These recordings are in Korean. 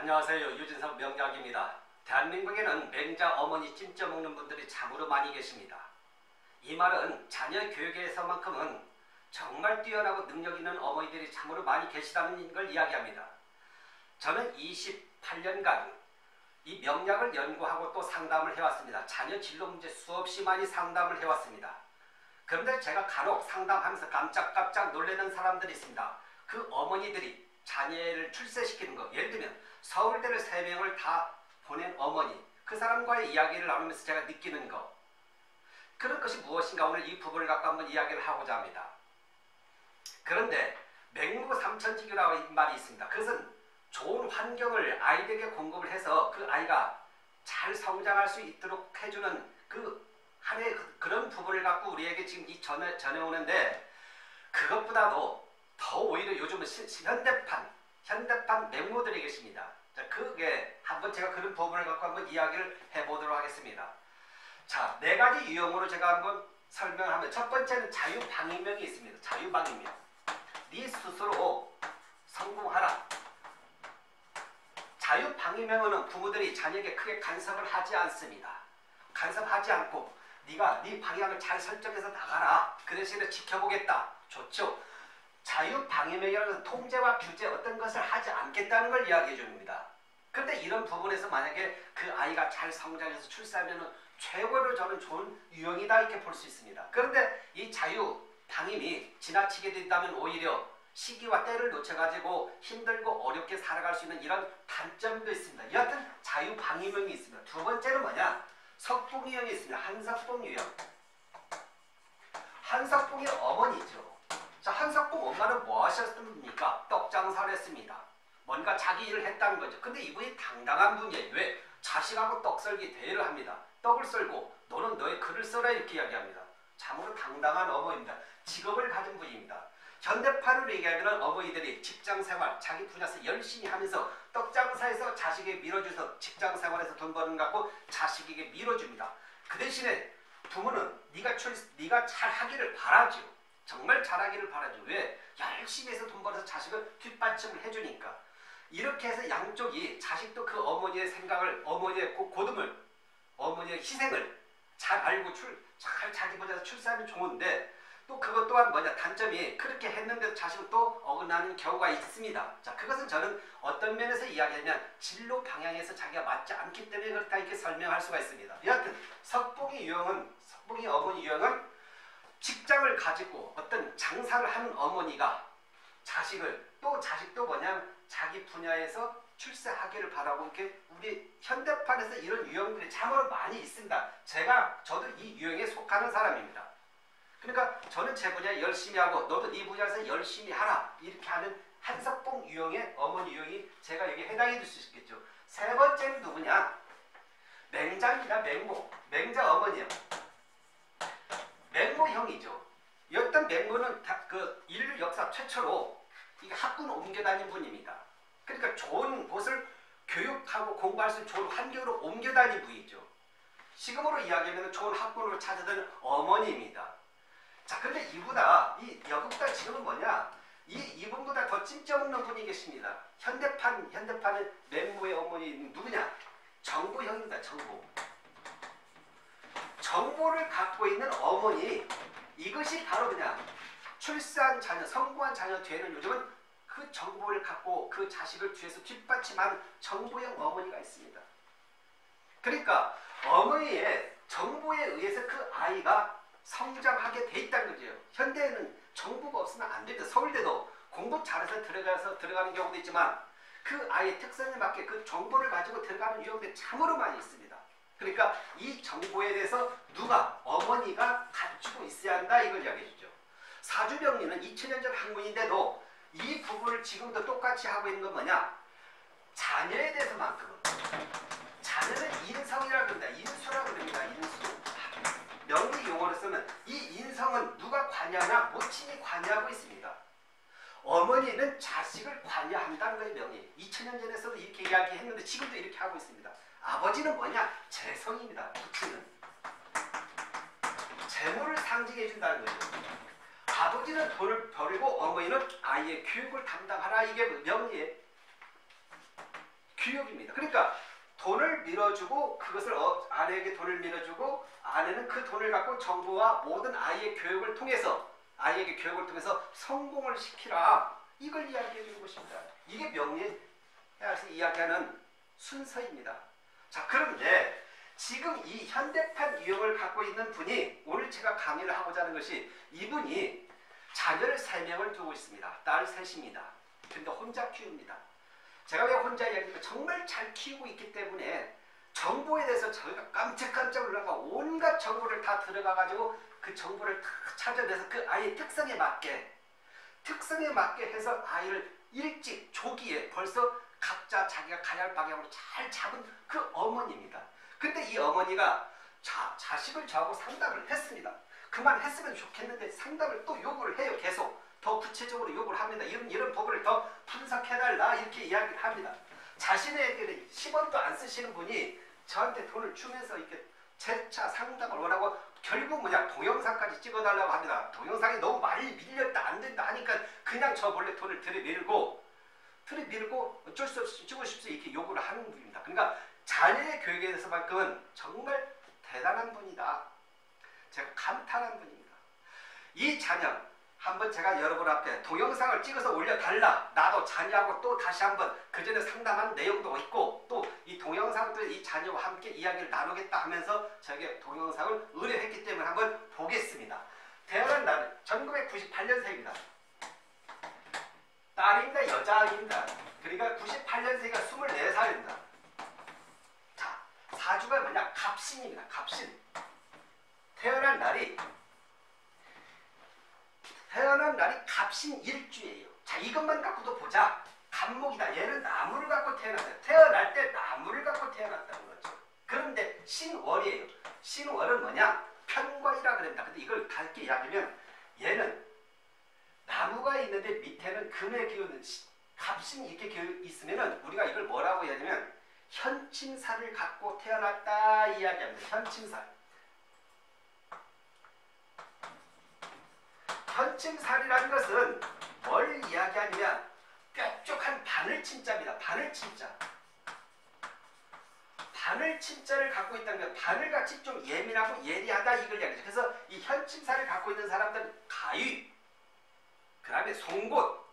안녕하세요. 유진석 명약입니다. 대한민국에는 맹자 어머니 찜쪄 먹는 분들이 참으로 많이 계십니다. 이 말은 자녀 교육에서만큼은 정말 뛰어나고 능력 있는 어머니들이 참으로 많이 계시다는 걸 이야기합니다. 저는 28년간 이 명약을 연구하고 또 상담을 해왔습니다. 자녀 진로 문제 수없이 많이 상담을 해왔습니다. 그런데 제가 간혹 상담하면서 깜짝깜짝 놀라는 사람들이 있습니다. 그 어머니들이 자녀를 출세시키는 거 예를 들면 서울대를 3명을 다 보낸 어머니 그 사람과의 이야기를 나누면서 제가 느끼는 거 그런 것이 무엇인가 오늘 이 부분을 갖고 한번 이야기를 하고자 합니다. 그런데 맹무 삼천지교라고 말이 있습니다. 그것은 좋은 환경을 아이들에게 공급을 해서 그 아이가 잘 성장할 수 있도록 해주는 그 하나의 그, 그런 부분을 갖고 우리에게 지금 이 전해, 전해오는데 그것보다도 더 오히려 요즘은 현대판 현대판 맹모들이 계십니다. 자, 그게 한번 제가 그런 부분을 갖고 한번 이야기를 해보도록 하겠습니다. 자, 네 가지 유형으로 제가 한번 설명하면 첫 번째는 자유방위명이 있습니다. 자유방위명. 네 스스로 성공하라. 자유방위명은 부모들이 자녀에게 크게 간섭을 하지 않습니다. 간섭하지 않고 네가 네 방향을 잘 설정해서 나가라. 그 대신에 지켜보겠다. 좋죠. 자유방해명이라는 통제와 규제 어떤 것을 하지 않겠다는 걸 이야기해 줍니다. 그런데 이런 부분에서 만약에 그 아이가 잘 성장해서 출세하면 최고로 저는 좋은 유형이다 이렇게 볼 수 있습니다. 그런데 이 자유 방임이 지나치게 된다면 오히려 시기와 때를 놓쳐가지고 힘들고 어렵게 살아갈 수 있는 이런 단점도 있습니다. 여하튼 자유 방임형이 있습니다. 두 번째는 뭐냐? 석봉 유형이 있습니다. 한석봉 유형. 한석봉의 어머니죠. 자, 한석봉 엄마는 뭐 하셨습니까? 떡장사를 했습니다. 뭔가 자기 일을 했다는 거죠. 근데 이분이 당당한 분이에요. 왜? 자식하고 떡썰기 대회를 합니다. 떡을 썰고 너는 너의 글을 써라 이렇게 이야기합니다. 참으로 당당한 어머니입니다. 직업을 가진 분입니다. 현대판으로 얘기하면 어머니들이 직장생활 자기 분야에서 열심히 하면서 떡장사에서 자식에게 밀어줘서 직장생활에서 돈 버는 것 갖고 자식에게 밀어줍니다. 그 대신에 부모는 네가 출, 네가 잘 하기를 바라죠. 정말 잘하기를 바라죠. 왜? 열심히 해서 돈 벌어서 자식을 뒷받침을 해주니까. 이렇게 해서 양쪽이 자식도 그 어머니의 생각을 어머니의 고등을 어머니의 희생을 잘 알고 출, 잘 자기 보자서 출세하면 좋은데 또 그것 또한 뭐냐 단점이 그렇게 했는데도 자식은 또 어긋나는 경우가 있습니다. 자 그것은 저는 어떤 면에서 이야기하면 진로 방향에서 자기가 맞지 않기 때문에 그렇다 이렇게 설명할 수가 있습니다. 여하튼 석봉이 유형은 석봉이 어머니 유형은 직장을 가지고 어떤 장사를 하는 어머니가 자식을 또 자식도 뭐냐 자기 분야에서 출세하기를 바라고 이렇게 우리 현대판에서 이런 유형들이 참으로 많이 있습니다. 제가 저도 이 유형에 속하는 사람입니다. 그러니까 저는 제 분야 열심히 하고 너도 네 분야에서 열심히 하라 이렇게 하는 한석봉 유형의 어머니 유형이 제가 여기 해당해 줄 수 있겠죠. 세 번째는 누구냐? 맹자입니다. 맹모. 맹자 어머니요. 맹모형이죠. 어떤 맹모는 그 인류 역사 최초로 학군 옮겨 다닌 분입니다. 그러니까 좋은 곳을 교육하고 공부할 수 있는 좋은 환경으로 옮겨 다닌 분이죠. 지금으로 이야기하면 좋은 학군을 찾아든 어머니입니다. 자, 근데 이보다 이 여극다 지금은 뭐냐? 이 이분보다 더 찜쪄먹는 분이 계십니다. 현대판 현대판은 맹모의 어머니 누구냐? 정보형입니다. 정보. 정보를 갖고 있는 어머니 이것이 바로 그냥 출산 자녀, 성공한 자녀 뒤에는 요즘은 그 정보를 갖고 그 자식을 뒤에서 뒷받침하는 정보형 어머니가 있습니다. 그러니까 어머니의 정보에 의해서 그 아이가 성장하게 돼 있다는 거죠. 현대에는 정보가 없으면 안 됩니다. 서울대도 공부 잘해서 들어가서 들어가는 경우도 있지만 그 아이의 특성에 맞게 그 정보를 가지고 들어가는 유형들이 참으로 많이 있습니다. 그러니까 이 정보에 대해서 누가 어머니가 갖추고 있어야 한다 이걸 이야기해 주죠. 사주병리는 2000년 전 학문인데도 이 부분을 지금도 똑같이 하고 있는 건 뭐냐? 자녀에 대해서만큼은 자녀는 인성이라 그럽니다. 인수라 그럽니다. 인수. 명리 용어로서는 이 인성은 누가 관여하냐? 모친이 관여하고 있습니다. 어머니는 자식을 관여한다는 거예요. 명리. 2000년 전에서도 이렇게 이야기했는데 지금도 이렇게 하고 있습니다. 아버지는 뭐냐? 재성입니다. 부친은. 재물을 상징해 준다는 거죠. 아버지는 돈을 버리고 어머니는 아이의 교육을 담당하라. 이게 명리에 규역입니다. 그러니까 돈을 밀어주고 그것을 어, 아내에게 돈을 밀어주고 아내는 그 돈을 갖고 정부와 모든 아이의 교육을 통해서 아이에게 교육을 통해서 성공을 시키라 이걸 이야기해 주는 것입니다. 이게 명예해서 이야기하는 순서입니다. 자 그런데 지금 이 현대판 유형을 갖고 있는 분이 오늘 제가 강의를 하고자 하는 것이 이분이 자녀를 세 명을 두고 있습니다. 딸 셋입니다. 근데 혼자 키웁니다. 제가 왜 혼자 이야기합니까? 정말 잘 키우고 있기 때문에 정보에 대해서 저희가 깜짝깜짝 놀라가 온갖 정보를 다 들어가가지고 그 정보를 다 찾아내서 그 아이의 특성에 맞게 특성에 맞게 해서 아이를 일찍 조기에 벌써 각자 자기가 가야 할 방향으로 잘 잡은 그 어머니입니다. 근데 이 어머니가 자, 자식을 저하고 상담을 했습니다. 그만 했으면 좋겠는데 상담을 또 요구를 해요. 계속. 더 구체적으로 요구를 합니다. 이런 이런 부분을 더 분석해달라 이렇게 이야기를 합니다. 자신에게 10원도 안 쓰시는 분이 저한테 돈을 주면서 이렇게 재차 상담을 원하고 결국 뭐냐 동영상까지 찍어달라고 합니다. 동영상이 너무 많이 밀렸다 안 된다 하니까 그냥 저 몰래 돈을 들이밀고 들이밀고 어쩔 수 없이 주고 싶어 이렇게 요구를 하는 분입니다. 그러니까 자녀의 교육에 대해서만큼은 정말 대단한 분이다. 제가 감탄한 분입니다. 이 자녀 한번 제가 여러분 앞에 동영상을 찍어서 올려달라. 나도 자녀하고 또 다시 한번 그 전에 상담한 내용도 있고 또 이 동영상도 이 자녀와 함께 이야기를 나누겠다 하면서 저에게 동영상을 의뢰했기 때문에 한번 보겠습니다. 태어난 날 1998년생입니다. 딸입니다. 여자입니다. 그러니까 98년생이가 24살입니다. 자, 사주가 뭐냐? 갑신입니다. 갑신. 태어난 날이 태어난 날이 갑신 일주예요. 자 이것만 갖고도 보자. 갑목이다. 얘는 나무를 갖고 태어났어요. 태어날 때 나무를 갖고 태어났다는 거죠. 그런데 신월이에요. 신월은 뭐냐? 편관이라 그럽니다. 근데 이걸 갈게 이야기하면 얘는 나무가 있는데 밑에는 금의 기운은 갑신이 이렇게 있으면은 우리가 이걸 뭐라고 이야기하면 현침살을 갖고 태어났다 이야기합니다. 현침살. 현침살이라는 것은 뭘 이야기하냐면 뾰족한 바늘 침자입니다. 바늘 침자. 바늘 침자를 갖고 있다는 건 바늘같이 좀 예민하고 예리하다 이걸 이야기죠. 그래서 이 현침살을 갖고 있는 사람들은 가위, 그 다음에 송곳,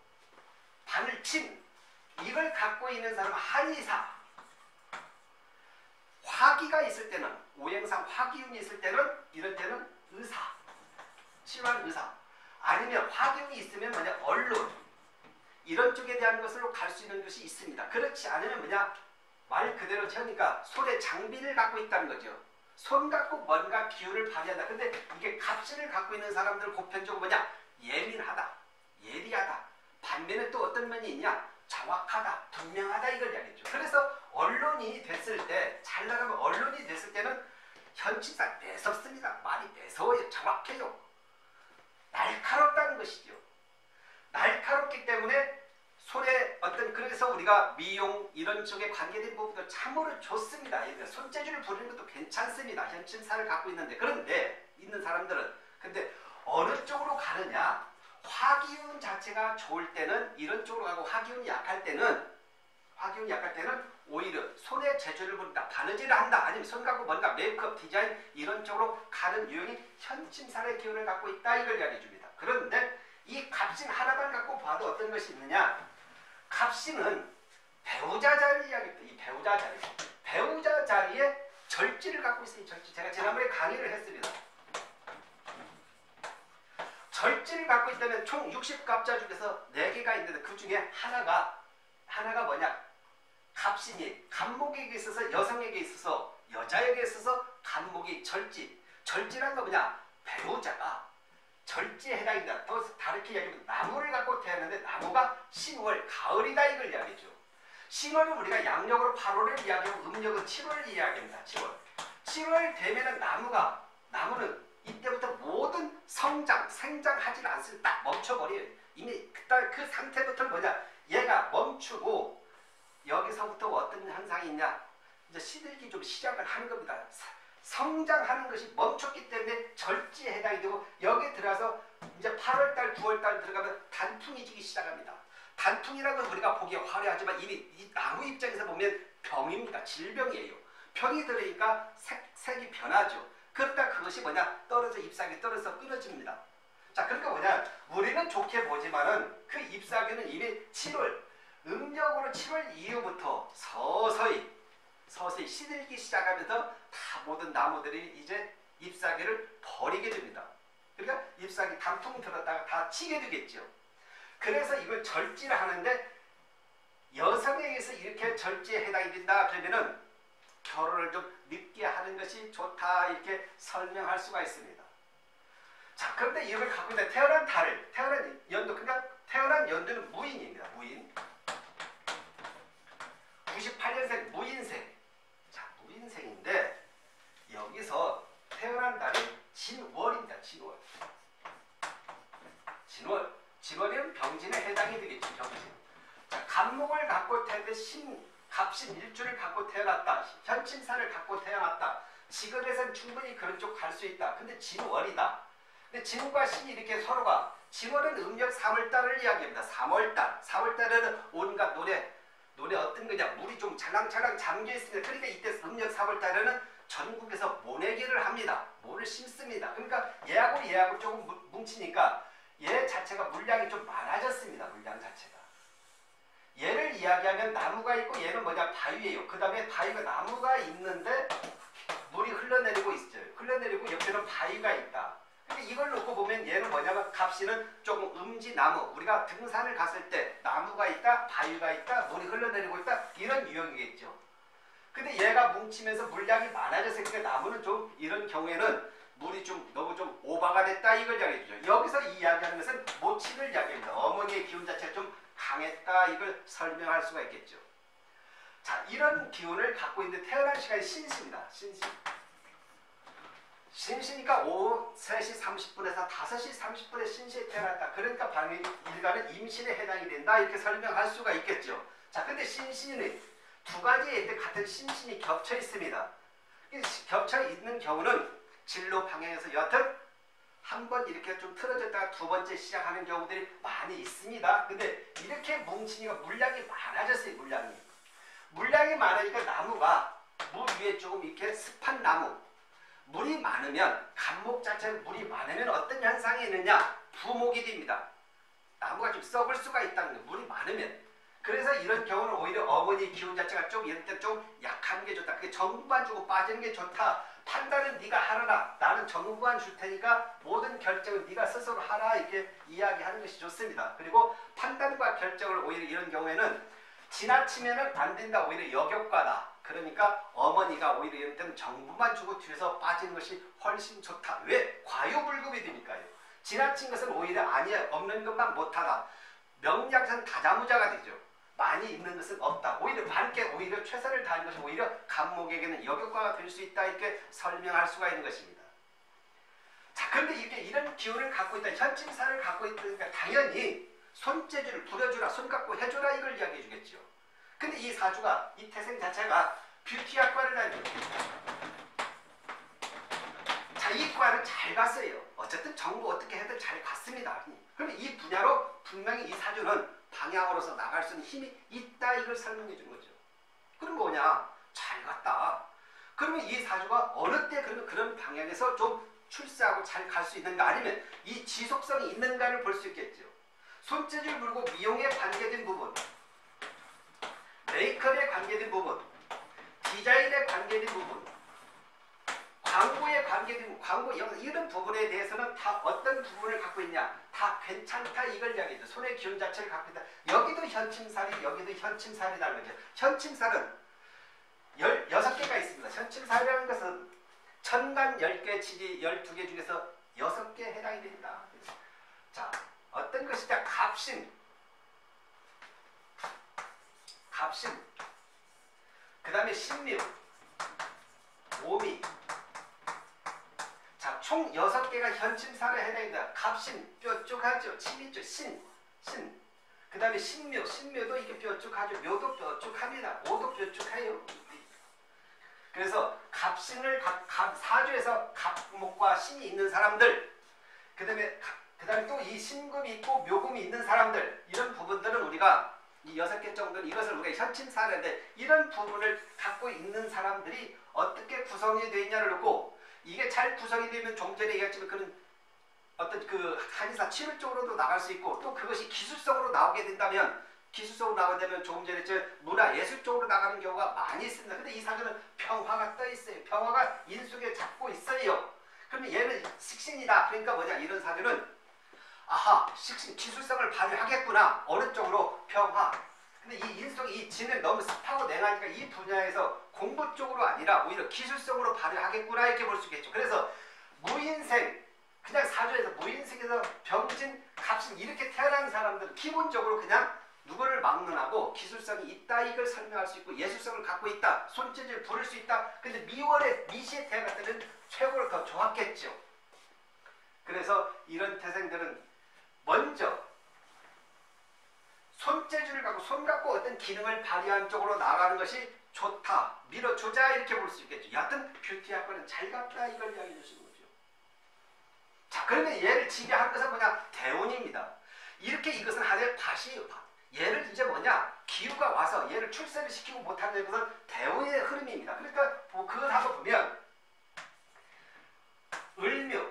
바늘침 이걸 갖고 있는 사람은 한의사. 화기가 있을 때는 오행상 화기운이 있을 때는 이럴 때는 의사, 치료하는 의사. 아니면 화경이 있으면 뭐냐 언론 이런 쪽에 대한 것으로 갈 수 있는 것이 있습니다. 그렇지 않으면 뭐냐 말 그대로 채우니까 손에 장비를 갖고 있다는 거죠. 손 갖고 뭔가 기운을 발휘한다. 근데 이게 갑신을 갖고 있는 사람들 보편적으로 뭐냐 예민하다, 예리하다. 반면에 또 어떤 면이 있냐 정확하다, 분명하다 이걸 이야기했죠. 그래서 언론이 됐을 때 잘 나가면 언론이 됐을 때는 현실상 매섭습니다. 말이 매서워요. 정확해요. 날카롭다는 것이죠. 날카롭기 때문에 손에 어떤 그래서 우리가 미용 이런 쪽에 관계된 부분도 참으로 좋습니다. 손재주를 부리는 것도 괜찮습니다. 현침사를 갖고 있는데 그런데 있는 사람들은 근데 어느 쪽으로 가느냐 화기운 자체가 좋을 때는 이런 쪽으로 가고 화기운이 약할 때는 화기운이 약할 때는 오히려 손에 재주를 부린다. 바느질을 한다. 아니면 손 갖고 뭔가 메이크업 디자인 이런 쪽으로 가는 유형이 현침살의 기운을 갖고 있다. 이걸 이야기해 줍니다. 그런데 이 갑신 하나만 갖고 봐도 어떤 것이 있느냐. 갑신은 배우자 자리 이야기입니다. 이 배우자 자리. 배우자 자리에 절지를 갖고 있어요. 절지. 제가 지난번에 강의를 했습니다. 절지를 갖고 있다면 총 60갑자 중에서 4개가 있는데 그 중에 하나가 하나가 뭐냐? 갑신이 간목에게 있어서 여성에게 있어서 여자에게 있어서 간목이 절지. 절지란 거 뭐냐? 배우자가 절지에 해당이다. 더 다르게 이야기하면 나무를 갖고 태어났는데 나무가 신월 가을이다 이걸 이야기죠. 신월은 우리가 양력으로 8월을 이야기하고 음력은 7월을 이야기합니다 7월. 7월 되면은 나무가 나무는 이때부터 모든 성장 생장하지 않습니다. 딱 멈춰버려요 이미 그때 그 상태부터 뭐냐? 얘가 멈추고 여기서부터 어떤 현상이 있냐? 이제 시들기 좀 시작을 하는 겁니다. 성장하는 것이 멈췄기 때문에 절지에 해당이 되고 여기에 들어가서 이제 8월달, 9월달 들어가면 단풍이 지기 시작합니다. 단풍이라고 우리가 보기에 화려하지만 이미 이 나무 입장에서 보면 병입니다. 질병이에요. 병이 들으니까 색, 색이 변하죠. 그러다 그것이 뭐냐 떨어져 잎사귀 떨어져 끊어집니다. 자 그러니까 뭐냐 우리는 좋게 보지만은 그 잎사귀는 이미 7월 음력으로 7월 이후부터 서서히 서서히 시들기 시작하면서 다 모든 나무들이 이제 잎사귀를 버리게 됩니다. 그러니까 잎사귀 단풍 들었다가 다 치게 되겠죠. 그래서 이걸 절지를 하는데 여성에게서 이렇게 절지에 해당이 된다 그러면은 결혼을 좀 늦게 하는 것이 좋다 이렇게 설명할 수가 있습니다. 자 그런데 이걸 갖고 있는 태어난 달을 태어난 연도 그러니까 태어난 연도는 무인입니다. 무인 98년생 무인생 자 무인생인데 여기서 태어난 달이 진월입니다. 진월 진월 진월이면 병진에 해당이 되겠죠. 병진 자 간목을 갖고 태어난 신 갑신 일주를 갖고 태어났다. 현침사를 갖고 태어났다. 지금에선 충분히 그런 쪽 갈 수 있다. 근데 진월이다. 근데 진과 신이 이렇게 서로가 진월은 음력 3월달을 이야기합니다. 3월달. 3월달에는 온갖 노래 노래 어떤 거냐 물이 좀 찰랑찰랑 잠겨 있습니다. 그러니까 이때 음력 4월 달에는 전국에서 모내기를 합니다. 모를 심습니다. 그러니까 얘하고 얘하고 조금 뭉치니까 얘 자체가 물량이 좀 많아졌습니다. 물량 자체가. 얘를 이야기하면 나무가 있고 얘는 뭐냐 바위예요. 그 다음에 바위가 나무가 있는데 물이 흘러내리고 있어요. 흘러내리고 옆에는 바위가 있다. 근데 이걸 놓고 보면 얘는 뭐냐면 값이는 조금 음지나무 우리가 등산을 갔을 때 나무가 있다 바위가 있다 물이 흘러내리고 있다 이런 유형이겠죠. 근데 얘가 뭉치면서 물량이 많아졌으니까 나무는 좀 이런 경우에는 물이 좀 너무 좀 오바가 됐다 이걸 이야기해주죠. 여기서 이야기하는 것은 모친을 이야기합니다. 어머니의 기운 자체가 좀 강했다 이걸 설명할 수가 있겠죠. 자 이런 기운을 갖고 있는 태어난 시간이 신시입니다. 신시. 신시니까 오후 3시 30분에서 5시 30분에 신시에 태어났다. 그러니까 방일 일간은 임신에 해당이 된다 이렇게 설명할 수가 있겠죠. 자 근데 신신은 두 가지의 같은 신신이 겹쳐 있습니다. 겹쳐 있는 경우는 진로 방향에서 여튼 한 번 이렇게 좀 틀어졌다가 두 번째 시작하는 경우들이 많이 있습니다. 근데 이렇게 뭉치니까 물량이 많아졌어요. 물량이. 물량이 많으니까 나무가 물 위에 조금 이렇게 습한 나무 물이 많으면 간목 자체에 물이 많으면 어떤 현상이 있느냐 부목이 됩니다. 나무가 좀 썩을 수가 있다는 거예요. 물이 많으면 그래서 이런 경우는 오히려 어머니 기운 자체가 좀 이럴 때 좀 약한 게 좋다. 그게 전부만 주고 빠지는 게 좋다. 판단은 네가 하라. 나는 전부만 줄 테니까 모든 결정은 네가 스스로 하라. 이렇게 이야기하는 것이 좋습니다. 그리고 판단과 결정을 오히려 이런 경우에는 지나치면은 안 된다. 오히려 역효과다. 그러니까 어머니가 오히려 이럴 때는 정부만 주고 뒤에서 빠지는 것이 훨씬 좋다. 왜? 과유불급이 되니까요. 지나친 것은 오히려 아니야. 없는 것만 못하다. 명량상 다자무자가 되죠. 많이 있는 것은 없다. 오히려 많게 오히려 최선을 다하는 것이 오히려 간목에게는 역효과가 될 수 있다. 이렇게 설명할 수가 있는 것입니다. 자, 그런데 이렇게 이런 기운을 갖고 있다. 현침사를 갖고 있으니까 당연히 손재주를 부려주라, 손 갖고 해주라 이걸 이야기해 주겠죠. 근데 이 사주가 이 태생 자체가 뷰티학과를 다니고 자, 이 과는 잘 갔어요. 어쨌든 정부 어떻게 해도 잘 갔습니다. 그럼 이 분야로 분명히 이 사주는 방향으로서 나갈 수 있는 힘이 있다 이걸 설명해 준 거죠. 그럼 뭐냐? 잘 갔다. 그러면 이 사주가 어느 때 그러면 그런 방향에서 좀 출세하고 잘 갈 수 있는가 아니면 이 지속성이 있는가를 볼 수 있겠죠. 손재주를 물고 미용에 관계된 부분 메이크업에 관계된 부분, 디자인에 관계된 부분, 광고에 관계된 광고 이런 부분에 대해서는 다 어떤 부분을 갖고 있냐? 다 괜찮다 이걸 이야기죠. 손의 기운 자체를 갖고 있다. 여기도 현침살이 여기도 현침살이라는 거죠. 현침살은 열, 여섯 개가 있습니다. 현침살이라는 것은 천간 열개 지지 열두 개 중에서 여섯 개 해당이 됩니다. 자 어떤 것이냐? 갑신 갑신 그 다음에 신묘 오미 자, 총 6개가 현침사에 해당된다. 갑신, 뾰족하죠. 침이죠. 신, 신. 그 다음에 신묘, 신묘도 이게 뾰족하죠. 묘도 뾰족합니다. 오도 뾰족해요. 그래서 갑신을, 갑, 갑, 사주에서 갑목과 신이 있는 사람들, 그 다음에 그 다음에 또 이 신금이 있고 묘금이 있는 사람들 이런 부분들은 우리가 이 여섯 개 정도는 이것을 우리가 현침 사례인데 이런 부분을 갖고 있는 사람들이 어떻게 구성이 되어 있냐를 놓고 이게 잘 구성이 되면 좀 전에 얘기했지만 그런 어떤 그 한의사 치료 쪽으로도 나갈 수 있고 또 그것이 기술성으로 나오게 된다면 기술적으로 나가게 되면 조금 전에 저 문화 예술 쪽으로 나가는 경우가 많이 있습니다. 근데 이 사주는 평화가 떠 있어요. 평화가 인속에 잡고 있어요. 그러면 얘는 식신이다. 그러니까 뭐냐 이런 사주는 기술성을 발휘하겠구나. 어느 쪽으로 평화. 근데 이 인속이 이 진을 너무 습하고 냉하니까 이 분야에서 공부 쪽으로 아니라 오히려 기술성으로 발휘하겠구나 이렇게 볼 수 있겠죠. 그래서 무인생 그냥 사주에서 무인생에서 병진 갑신 이렇게 태어난 사람들은 기본적으로 그냥 누구를 막론하고 기술성이 있다 이걸 설명할 수 있고 예술성을 갖고 있다 손재주를 부를 수 있다 근데 미월의 미시의 때는 최고로 더 좋았겠죠 그래서 이런 태생들은 먼저 손재주를 갖고 손 갖고 어떤 기능을 발휘한 쪽으로 나가는 것이 좋다 밀어주자 이렇게 볼 수 있겠죠. 여하튼 뷰티 학과는 잘 갔다 이걸 이야기해 주시는 거죠. 자 그러면 얘를 지배하는 것은 뭐냐? 대운입니다. 이렇게 이것은 하나의 밭이에요 밭. 얘를 이제 뭐냐? 기후가 와서 얘를 출세를 시키고 못하는 것은 대운의 흐름입니다. 그러니까 뭐 그걸 하고 보면 을묘,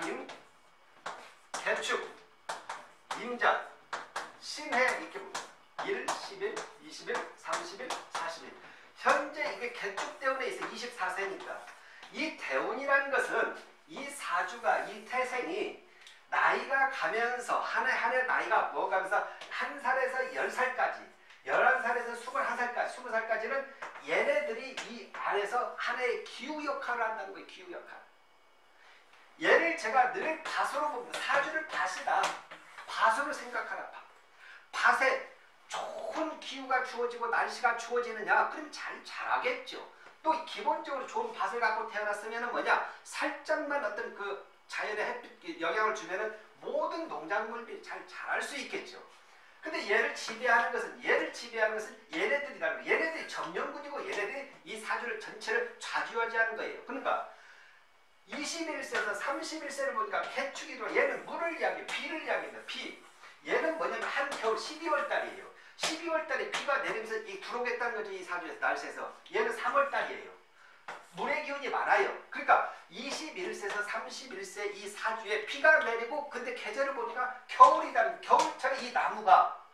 갑임, 개축, 임자, 신해 이렇게 봅니다. 1, 10일, 20일, 30일, 40일 현재 이게 개축 대운에 있어 24세니까 이 대운이라는 것은 이 사주가 이 태생이 나이가 가면서 한 해 한 해 나이가 먹어가면서 한 살에서 열 살까지 열한 살에서 스물한 살까지 스무 살까지는 얘네들이 이 안에서 하나의 기후 역할을 한다는 거예요. 기후 역할. 얘를 제가 늘 밭으로 봅니다. 사주를 밭이다. 밭으로 생각하라. 밭. 밭에 좋은 기후가 주어지고 날씨가 주어지느냐? 그럼 잘 자라겠죠. 또 기본적으로 좋은 밭을 갖고 태어났으면 뭐냐? 살짝만 어떤 그 자연의 햇빛 영향을 주면은 모든 농작물들이 잘 자랄 수 있겠죠. 근데 얘를 지배하는 것은 얘를 지배하는 것은 얘네들이라는 거예요. 얘네들이 점령군이고 얘네들이 이 사주를 전체를 좌지우지하는 거예요. 그러니까 21세에서 31세를 보니까 개축이 들어 얘는 물을 이야기해 비를 이야기합니다. 비. 얘는 뭐냐면 한 겨울 12월 달이에요. 12월 달에 비가 내리면서 이 들어오겠다는 거죠. 이 사주에서 날씨에서. 얘는 3월 달이에요. 물의 기운이 많아요. 그러니까 21세에서 31세 이 사주에 비가 내리고 근데 계절을 보니까 겨울이다. 겨울철에 이 나무가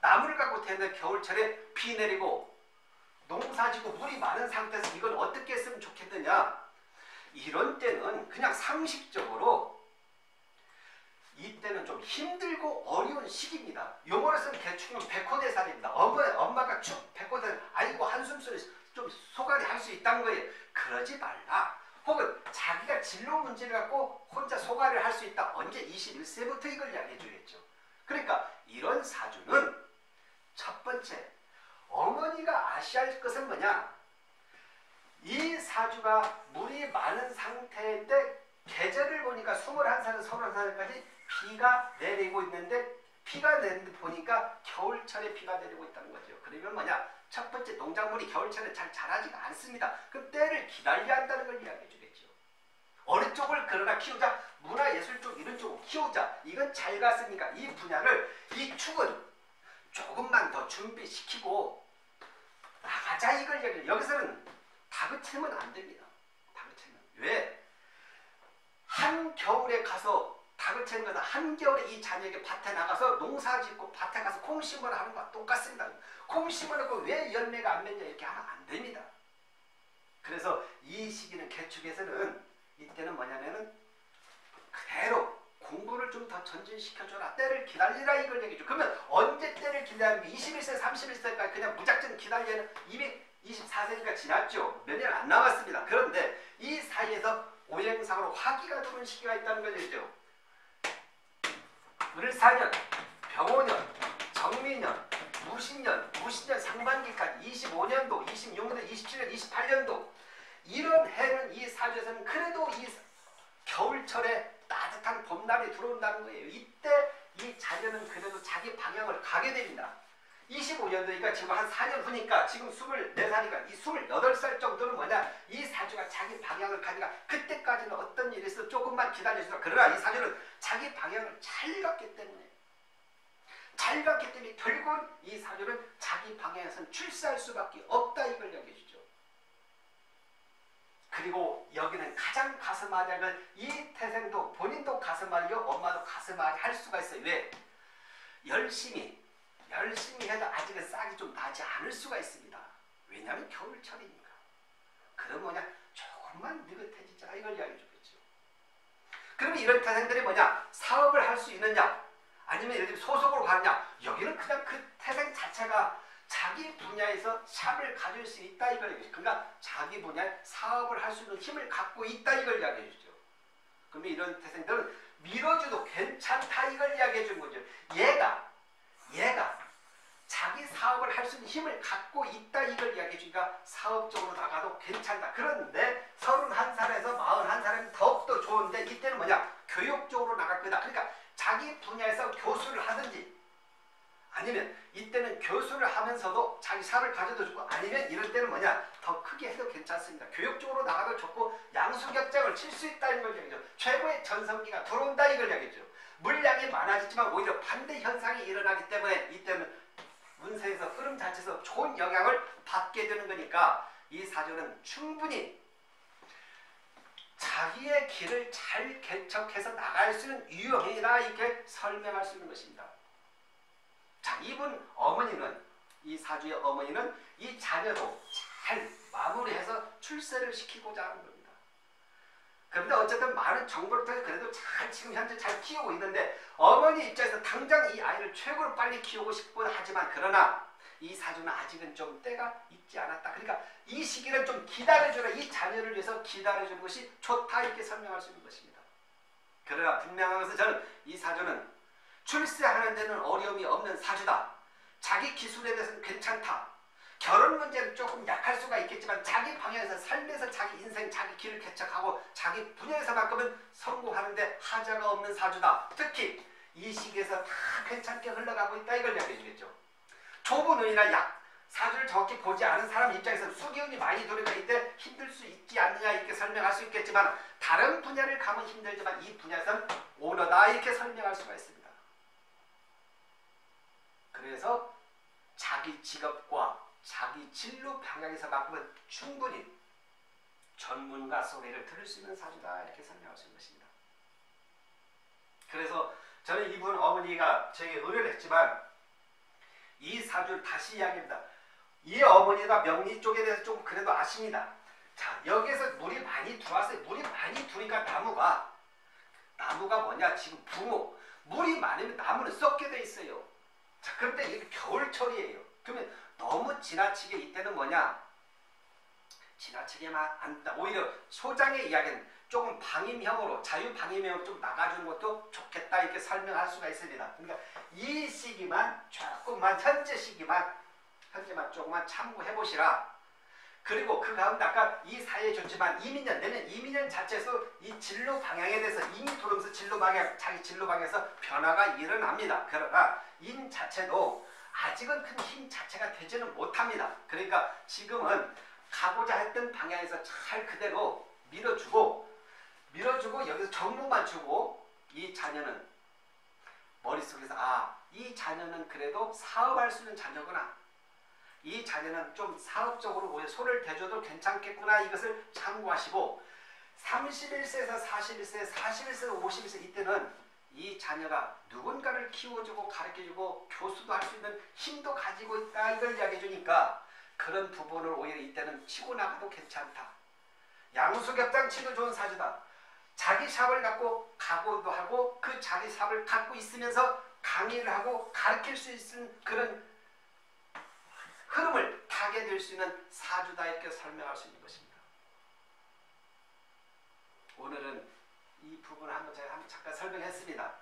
나무를 갖고 태어난 겨울철에 비 내리고 농사지고 물이 많은 상태에서 이걸 어떻게 했으면 좋겠느냐. 이런 때는 그냥 상식적으로 이때는 좀 힘들고 어려운 시기입니다. 용어로 쓰는 개축은 백호대살입니다. 엄마, 엄마가 쭉 백호대 아이고 한숨소리 좀 소갈이 할 수 있다는 거예요. 그러지 말라. 혹은 자기가 진로 문제를 갖고 혼자 소갈을 할수 있다. 언제 21세부터 이걸 이야기해 주겠죠. 그러니까 이런 사주는 첫 번째 어머니가 아시할 것은 뭐냐? 이 사주가 물이 많은 상태인데 계절을 보니까 21살에서 31살까지 비가 내리고 있는데 비가 내리는 보니까 겨울철에 비가 내리고 있다는 거죠. 그러면 뭐냐? 첫 번째 농작물이 겨울철에 잘 자라지가 않습니다. 그럼 때를 기다려야 한다는 걸 이야기해 주겠죠. 어느 쪽을 그러나 키우자 문화예술 쪽 이런 쪽을 키우자 이건 잘 갔으니까 이 분야를 이 축은 조금만 더 준비시키고 나가자 이걸 얘기해 여기서는 다그치면 안 됩니다. 다그치면 왜? 한겨울에 가서 채는 것은 한겨울에 이 자녀에게 밭에 나가서 농사 짓고 밭에 가서 콩 심으라 하는 것과 똑같습니다. 콩 심어놓고 왜 열매가 안 맺냐 이렇게 하면 안 됩니다. 그래서 이 시기는 개축에서는 이때는 뭐냐면은 그대로 공부를 좀 더 전진시켜줘라. 때를 기다리라 이걸 얘기죠. 그러면 언제 때를 기다리면 21세, 31세까지 그냥 무작정 기다리는 224세니까 지났죠. 몇 년 안 남았습니다. 그런데 이 사이에서 오행상으로 화기가 들어온 시기가 있다는 거죠. 을사년, 병오년, 정미년, 무신년, 무신년 상반기까지 25년도, 26년도, 27년, 28년도 이런 해는 이 사주에서는 그래도 이 겨울철에 따뜻한 봄날이 들어온다는 거예요. 이때 이 자녀는 그래도 자기 방향을 가게 됩니다. 25년도니까 지금 한 4년 후니까 지금 24살이니까 이 28살 정도는 뭐냐 이 사주가 자기 방향을 가니까 그때까지는 어떤 일이 있어 조금만 기다려주라 그러나 이 사주는 자기 방향을 잘 갔기 때문에 잘 갔기 때문에 결국은 이 사주는 자기 방향에서는 출세할 수밖에 없다 이걸 여겨주죠. 그리고 여기는 가장 가슴 아작을 이 태생도 본인도 가슴 앓고 엄마도 가슴 앓할 수가 있어요. 왜? 열심히 열심히 해도 아직은 싹이 좀 나지 않을 수가 있습니다. 왜냐하면 겨울철이니까. 그럼 뭐냐? 조금만 느긋해지자 이걸 이야기해 주겠죠. 그러면 이런 태생들이 뭐냐? 사업을 할 수 있느냐? 아니면 예를 들면 소속으로 가느냐? 여기는 그냥 그 태생 자체가 자기 분야에서 샵을 가질 수 있다 이걸 얘기해 그러니까 자기 분야에 사업을 할 수 있는 힘을 갖고 있다 이걸 이야기해 주죠. 그러면 이런 태생들은 밀어줘도 괜찮다 이걸 이야기해 준 거죠. 얘가 얘가 자기 사업을 할 수 있는 힘을 갖고 있다 이걸 이야기해 주니까 사업적으로 나가도 괜찮다. 그런데 31살에서 41살은 더욱더 좋은데 이때는 뭐냐? 교육적으로 나갈 거다. 그러니까 자기 분야에서 교수를 하든지 아니면 이때는 교수를 하면서도 자기 사업을 가져도 좋고 아니면 이럴 때는 뭐냐 더 크게 해도 괜찮습니다. 교육적으로 나가도 좋고 양수격장을 칠 수 있다는 걸 얘기죠. 최고의 전성기가 들어온다 이걸 얘기죠. 물량이 많아지지만 오히려 반대 현상이 일어나기 때문에 이때는 운세에서 흐름 자체에서 좋은 영향을 받게 되는 거니까 이 사주는 충분히 자기의 길을 잘 개척해서 나갈 수 있는 유형이라 이렇게 설명할 수 있는 것입니다. 자, 이분 어머니는 이 사주의 어머니는 이 자녀도 잘 마무리해서 출세를 시키고자 하는 겁니다. 그런데 어쨌든 많은 정보를 통해 그래도 잘 지금 현재 잘 키우고 있는데 어머니 입장에서 당장 이 아이를 최고로 빨리 키우고 싶곤 하지만 그러나 이 사주는 아직은 좀 때가 있지 않았다. 그러니까 이 시기를 좀 기다려주라. 이 자녀를 위해서 기다려주는 것이 좋다 이렇게 설명할 수 있는 것입니다. 그러나 분명한 것은 저는 이 사주는 출세하는 데는 어려움이 없는 사주다. 자기 기술에 대해서는 괜찮다. 결혼 문제는 조금 약할 수가 있겠지만 자기 방향에서 삶에서 자기 인생 자기 길을 개척하고 자기 분야에서만큼은 성공하는데 하자가 없는 사주다. 특히 이 시기에서 다 괜찮게 흘러가고 있다 이걸 이야기해 주겠죠. 좁은 운이나 약 사주를 정확히 보지 않은 사람 입장에서 수기운이 많이 들어가 이때 힘들 수 있지 않느냐 이렇게 설명할 수 있겠지만 다른 분야를 가면 힘들지만 이 분야에서는 오너다 이렇게 설명할 수가 있습니다. 그래서 자기 직업과 자기 진로 방향에서만큼은 충분히 전문가 소리를 들을 수 있는 사주다 이렇게 설명할 수 있는 것입니다. 그래서 저는 이분 어머니가 저에게 의뢰를 했지만 이 사주를 다시 이야기합니다. 이 어머니가 명리 쪽에 대해서 좀 그래도 아십니다. 자 여기에서 물이 많이 들어왔어요. 물이 많이 들으니까 나무가 나무가 뭐냐 지금 붕어 물이 많으면 나무는 썩게 돼 있어요. 자 그런데 이게 겨울철이에요. 그러면 너무 지나치게 이때는 뭐냐? 지나치게만 안다. 오히려 소장의 이야기는 조금 방임형으로 자유 방임형으로 좀 나가주는 것도 좋겠다 이렇게 설명할 수가 있습니다. 그러니까 이 시기만 조금만 현재 시기만 현재만 조금만 참고해 보시라. 그리고 그 가운데 아까 이 사이에 좋지만 이민년 내는 이민년 자체에서 이 진로 방향에 대해서 이미 들어오면서 진로 방향 자기 진로 방향에서 변화가 일어납니다. 그러나 인 자체도 아직은 큰 힘 자체가 되지는 못합니다. 그러니까 지금은 가고자 했던 방향에서 잘 그대로 밀어주고 밀어주고 여기서 정보만 주고 이 자녀는 머릿속에서 아 이 자녀는 그래도 사업할 수 있는 자녀구나 이 자녀는 좀 사업적으로 손을 대줘도 괜찮겠구나 이것을 참고하시고 31세에서 41세, 41세에서 51세 이때는 이 자녀가 누군가를 키워주고 가르쳐주고 교수도 할 수 있는 힘도 가지고 있다 이걸 이야기해 주니까 그런 부분을 오히려 이때는 치고 나가도 괜찮다. 양수겹장 치도 좋은 사주다. 자기 샵을 갖고 가고도 하고 그 자기 샵을 갖고 있으면서 강의를 하고 가르칠 수 있는 그런 흐름을 타게 될 수 있는 사주다 이렇게 설명할 수 있는 것입니다. 오늘은 이 부분을 한번 제가 한번 잠깐 설명했습니다.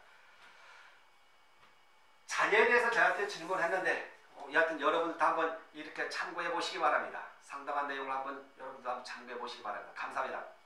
자녀에 대해서 저한테 질문했는데 어, 여하튼 여러분도 한번 이렇게 참고해 보시기 바랍니다. 상담한 내용을 한번 여러분도 한번 참고해 보시기 바랍니다. 감사합니다.